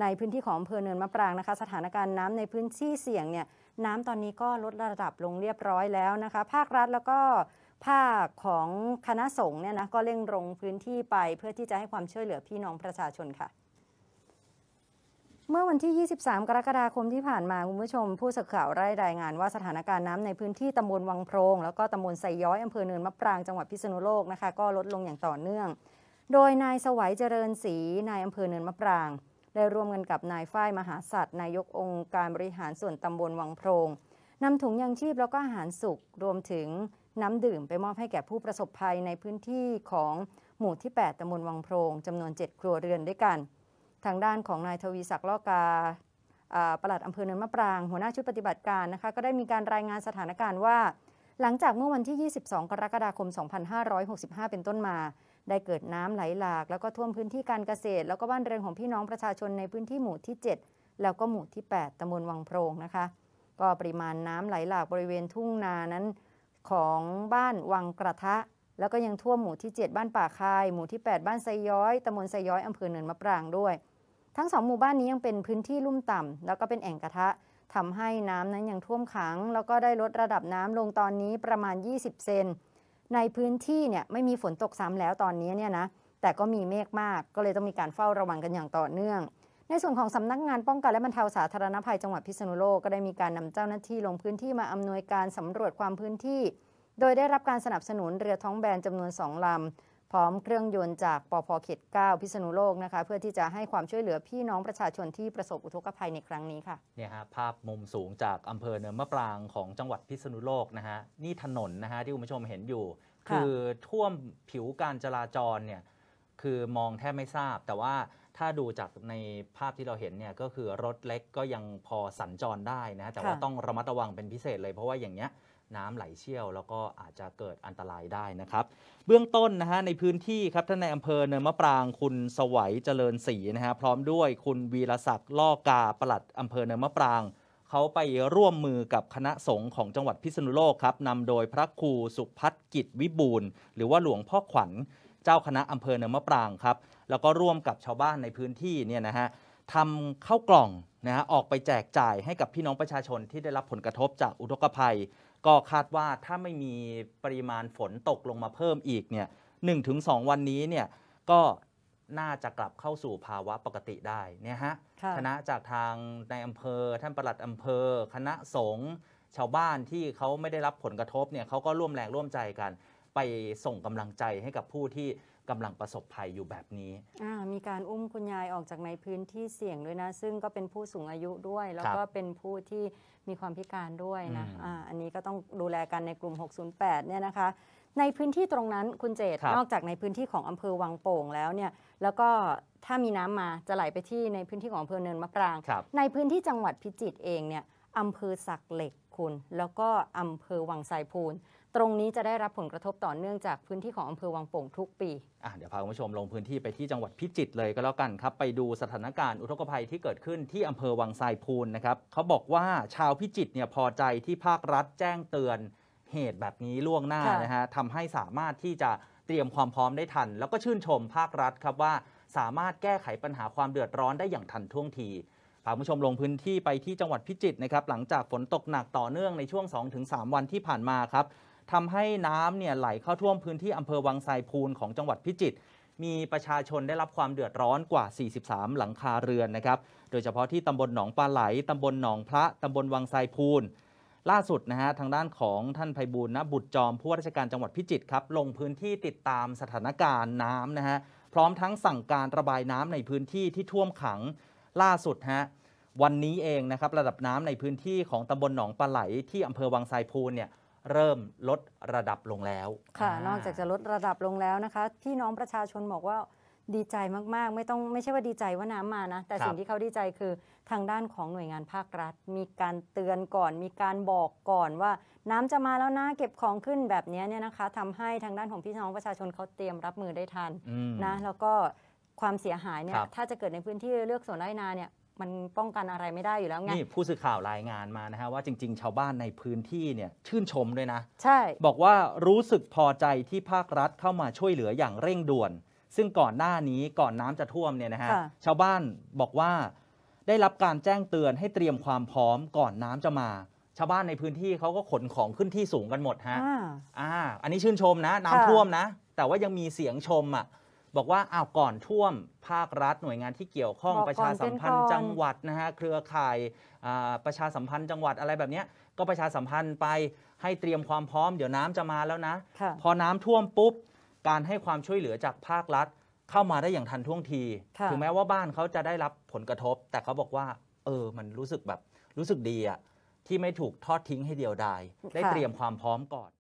ในพื้นที่ของอำเภอเนินมะปรางนะคะ สถานการณ์น้ำในพื้นที่เสี่ยงเนี่ยน้ำตอนนี้ก็ลดระดับลงเรียบร้อยแล้วนะคะ ภาครัฐแล้วก็ภาคของคณะสงฆ์เนี่ยนะก็เร่งลงพื้นที่ไปเพื่อที่จะให้ความช่วยเหลือพี่น้องประชาชนค่ะ เมื่อวันที่ 23 กรกฎาคมที่ผ่านมาคุณผู้ชม ผู้สื่อข่าวได้รายงานว่าสถานการณ์น้ำในพื้นที่ตำบลวังโพรง แล้วก็ตำบลไซย้อยอำเภอเนินมะปรางจังหวัดพิษณุโลกนะคะ ก็ลดลงอย่างต่อเนื่อง โดยนายสวัยเจริญศรีนายอำเภอเนินมะปราง ได้ร่วมกันกับนายฝ้ายมหาสัตว์นายกองค์การบริหารส่วนตำบลวังโพรงนำถุงยังชีพแล้วก็อาหารสุกรวมถึงน้ำดื่มไปมอบให้แก่ผู้ประสบภัยในพื้นที่ของหมู่ที่ 8ตำบลวังโพรงจำนวน 7 ครัวเรือนด้วยกัน ทางด้านของนายทวีศักดิ์ลอกาปลัดอำเภอเนินมะปราง หัวหน้าชุดปฏิบัติการนะคะก็ได้มีการรายงานสถานการณ์ว่า หลังจากเมื่อวันที่ 22 กรกฎาคม 2565 เป็นต้นมา ได้เกิดน้ำไหลหลาก แล้วก็ท่วมพื้นที่การเกษตร แล้วก็บ้านเรือนของพี่น้องประชาชนในพื้นที่หมู่ที่ 7 แล้วก็หมู่ที่ 8ตำบลวังโพรงนะคะ ก็ปริมาณน้ำไหลหลากบริเวณทุ่งนานั้น ของบ้านวังกระทะ แล้วก็ยังท่วมหมู่ที่ 7 บ้านป่าคาย หมู่ที่ 8 บ้านไซย้อยตำบลไซย้อยอำเภอเนินมะปรางด้วย ทั้งสองหมู่บ้านนี้ยังเป็นพื้นที่ลุ่มต่ำแล้วก็เป็นแอ่งกระทะ ทำให้น้ำนั้นยังท่วมขัง แล้วก็ได้ลดระดับน้ำลงตอนนี้ประมาณ 20 เซน ในพื้นที่เนี่ยไม่มีฝนตกซ้ำแล้วตอนนี้เนี่ยนะ แต่ก็มีเมฆมาก ก็เลยต้องมีการเฝ้าระวังกันอย่างต่อเนื่อง ในส่วนของสำนักงานป้องกันและบรรเทาสาธารณภัยจังหวัดพิษณุโลกก็ได้มีการนำเจ้าหน้าที่ลงพื้นที่มาอำนวยการสำรวจความพื้นที่ โดยได้รับการสนับสนุนเรือท้องแบนจำนวนสองลำ พร้อมเครื่องยนต์จากปพเขต 9 พิษณุโลกนะคะ เพื่อที่จะให้ความช่วยเหลือพี่น้องประชาชนที่ประสบอุทกภัยในครั้งนี้ค่ะเนี่ยฮะภาพมุมสูงจากอำเภอเนินมะปรางของจังหวัดพิษณุโลกนะฮะนี่ถนนนะฮะที่คุณผู้ชมเห็นอยู่ค่ะคือท่วมผิวการจราจรเนี่ยคือมองแทบไม่ทราบ แต่ว่าถ้าดูจากในภาพที่เราเห็นเนี่ยก็คือรถเล็กก็ยังพอสัญจรได้นะแต่ว่าค่ะต้องระมัดระวังเป็นพิเศษเลยเพราะว่าอย่างเนี้ย น้ำไหลเชี่ยว แล้วก็อาจจะเกิดอันตรายได้นะครับ เบื้องต้นนะฮะในพื้นที่ครับท่านในอำเภอเนินมะปรางคุณสวัยเจริญศรีนะฮะพร้อมด้วยคุณวีรศักดิ์ล่อกาปลัดอำเภอเนินมะปรางเขาไปร่วมมือกับคณะสงฆ์ของจังหวัดพิษณุโลกครับนำโดยพระครูสุพัฒกิจวิบูลย์หรือว่าหลวงพ่อขวัญเจ้าคณะอำเภอเนินมะปรางครับ แล้วก็ร่วมกับชาวบ้านในพื้นที่เนี่ยนะฮะทำข้าวกล่องนะฮะออกไปแจกจ่ายให้กับพี่น้องประชาชนที่ได้รับผลกระทบจากอุทกภัย ก็คาดว่าถ้าไม่มีปริมาณฝนตกลงมาเพิ่มอีกเนี่ยหนึ่งถึงสองวันนี้เนี่ยก็น่าจะกลับเข้าสู่ภาวะปกติได้เนี่ยฮะค่ะคณะจากทางในอำเภอ ท่านปลัดอำเภอ คณะสงฆ์ชาวบ้านที่เขาไม่ได้รับผลกระทบเนี่ยเขาก็ร่วมแรงร่วมใจกัน ไปส่งกำลังใจให้กับผู้ที่ กำลังประสบภัยอยู่แบบนี้อ่ามีการอุ้มคุณยายออกจากในพื้นที่เสี่ยงด้วยนะ ซึ่งก็เป็นผู้สูงอายุด้วย แล้วก็เป็นผู้ที่มีความพิการด้วยนะอืมอ่าอันนี้ก็ต้องดูแลกันในกลุ่ม 608 เนี่ยนะคะ ในพื้นที่ตรงนั้นคุณเจตครับนอกจากในพื้นที่ของอำเภอวังโป่งแล้วเนี่ย แล้วก็ถ้ามีน้ำมาจะไหลไปที่ในพื้นที่ของอำเภอเนินมะปรางครับในพื้นที่จังหวัดพิจิตรเองเนี่ยอำเภอสักเหล็กคุณ แล้วก็อำเภอวังไซพูน ตรงนี้จะได้รับผลกระทบต่อเนื่องจากพื้นที่ของอำเภอวังโป่งทุกปีอะเดี๋ยวพาคุณผู้ชมลงพื้นที่ไปที่จังหวัดพิจิตรเลยก็แล้วกันครับ ไปดูสถานการณ์อุทกภัยที่เกิดขึ้นที่อำเภอวังไซพูนนะครับเขาบอกว่าชาวพิจิตรเนี่ยพอใจที่ภาครัฐแจ้งเตือนเหตุแบบนี้ล่วงหน้าค่ะนะฮะทำให้สามารถที่จะเตรียมความพร้อมได้ทัน แล้วก็ชื่นชมภาครัฐครับว่าสามารถแก้ไขปัญหาความเดือดร้อนได้อย่างทันท่วงทีพาคุณผู้ชมลงพื้นที่ไปที่จังหวัดพิจิตรนะครับหลังจากฝนตกหนักต่อเนื่องในช่วง 2-3 วันที่ผ่านมาครับ ทำให้น้ำเนี่ยไหลเข้าท่วมพื้นที่อำเภอวังไซพูนของจังหวัดพิจิตรมีประชาชนได้รับความเดือดร้อนกว่า 43 หลังคาเรือนนะครับ โดยเฉพาะที่ตำบลหนองปลาไหล ตำบลหนองพระ ตำบลวังไซพูน ล่าสุดนะฮะ ทางด้านของท่านไพบูลนะบุตรจอมผู้ว่าราชการจังหวัดพิจิตรครับ ลงพื้นที่ติดตามสถานการณ์น้ำนะฮะ พร้อมทั้งสั่งการระบายน้ำในพื้นที่ที่ท่วมขัง ล่าสุดฮะ วันนี้เองนะครับ ระดับน้ำในพื้นที่ของตำบลหนองปลาไหลที่อำเภอวังไซพูนเนี่ย เริ่มลดระดับลงแล้วค่ะานอกจากจะลดระดับลงแล้วนะคะพี่น้องประชาชนบอกว่าดีใจมาก ๆ ไม่ต้องไม่ใช่ว่าดีใจว่าน้ำมานะ แต่ครับสิ่งที่เขาดีใจคือทางด้านของหน่วยงานภาครัฐ มีการเตือนก่อน มีการบอกก่อนว่า น้ำจะมาแล้วนะเก็บของขึ้นแบบนี้เนี่ยนะคะทำให้ทางด้านของพี่น้องประชาชนเขาเตรียมรับมือได้ทันอืมนะแล้วก็ความเสียหายเนี่คยรับถ้าจะเกิดในพื้นที่เลือกสวนไร่นาเนี่ย มันป้องกันอะไรไม่ได้อยู่แล้วไงนี่ผู้สื่อข่าวรายงานมานะฮะว่าจริง ๆ ชาวบ้านในพื้นที่เนี่ยชื่นชมด้วยนะ ใช่ บอกว่ารู้สึกพอใจที่ภาครัฐเข้ามาช่วยเหลืออย่างเร่งด่วน ซึ่งก่อนหน้านี้ก่อนน้ำจะท่วมเนี่ยนะฮะค่ะชาวบ้านบอกว่าได้รับการแจ้งเตือนให้เตรียมความพร้อมก่อนน้ำจะมา ชาวบ้านในพื้นที่เขาก็ขนของขึ้นที่สูงกันหมดฮะอ่าอ่าอันนี้ชื่นชมนะค่ะน้ำท่วมนะ แต่ว่ายังมีเสียงชมอะ บอกว่าอ้าวก่อนท่วมภาครัฐหน่วยงานที่เกี่ยวข้องบอกประก่อชานสัมพันธ์เป็นก่อน จังหวัดนะฮะเครือข่ายอ่าประชาสัมพันธ์จังหวัดอะไรแบบเนี้ยก็ประชาสัมพันธ์ไปให้เตรียมความพร้อมเดี๋ยวน้ำจะมาแล้วนะ ค่ะ พอน้ำท่วมปุ๊บ การให้ความช่วยเหลือจากภาครัฐ เข้ามาได้อย่างทันท่วงที ค่ะ ถึงแม้ว่าบ้านเขาจะได้รับผลกระทบ แต่เขาบอกว่า เออ มันรู้สึกแบบรู้สึกดีอะที่ไม่ถูกทอดทิ้งให้เดียวดายได้ค่ะเตรียมความพร้อมก่อน